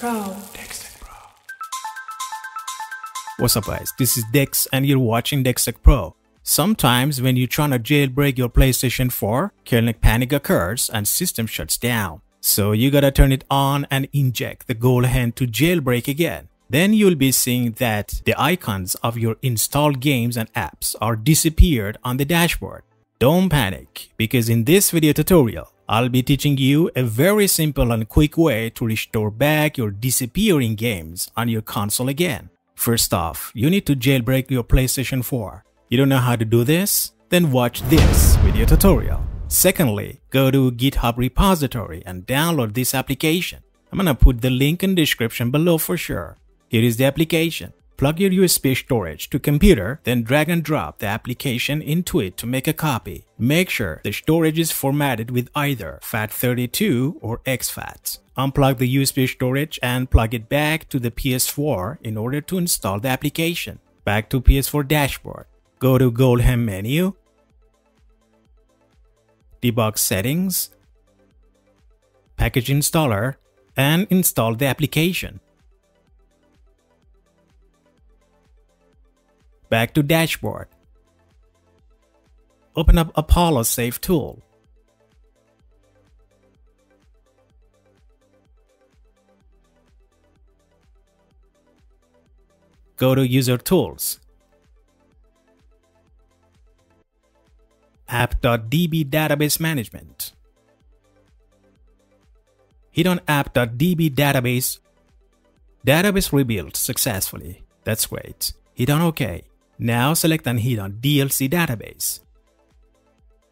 Pro. What's up guys, this is Dex and you're watching DexTech Pro. Sometimes when you're trying to jailbreak your PlayStation 4, kernel panic occurs and system shuts down. So you gotta turn it on and inject the GoldHEN to jailbreak again. Then you'll be seeing that the icons of your installed games and apps are disappeared on the dashboard. Don't panic because in this video tutorial, I'll be teaching you a very simple and quick way to restore back your disappearing games on your console again. First off, you need to jailbreak your PlayStation 4. You don't know how to do this? Then watch this video tutorial. Secondly, go to GitHub repository and download this application. I'm gonna put the link in description below for sure. Here is the application. Plug your USB storage to computer, then drag and drop the application into it to make a copy. Make sure the storage is formatted with either FAT32 or exFAT. Unplug the USB storage and plug it back to the PS4 in order to install the application. Back to PS4 dashboard. Go to GoldHEN menu, debug settings, package installer, and install the application. Back to dashboard. Open up Apollo Save tool. Go to User Tools. app.db database management. Hit on app.db database. Database rebuilt successfully. That's great. Hit on OK. Now select and hit on DLC database.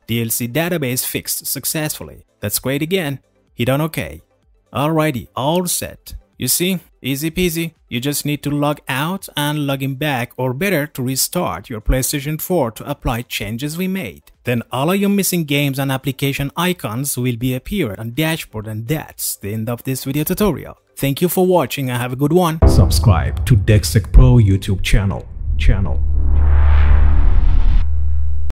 DLC database fixed successfully. That's great again. Hit on OK. Alrighty, all set. You see, easy peasy. You just need to log out and log in back or better to restart your PlayStation 4 to apply changes we made. Then all of your missing games and application icons will be appeared on dashboard and that's the end of this video tutorial. Thank you for watching and have a good one. Subscribe to DexTech Pro YouTube channel. channel.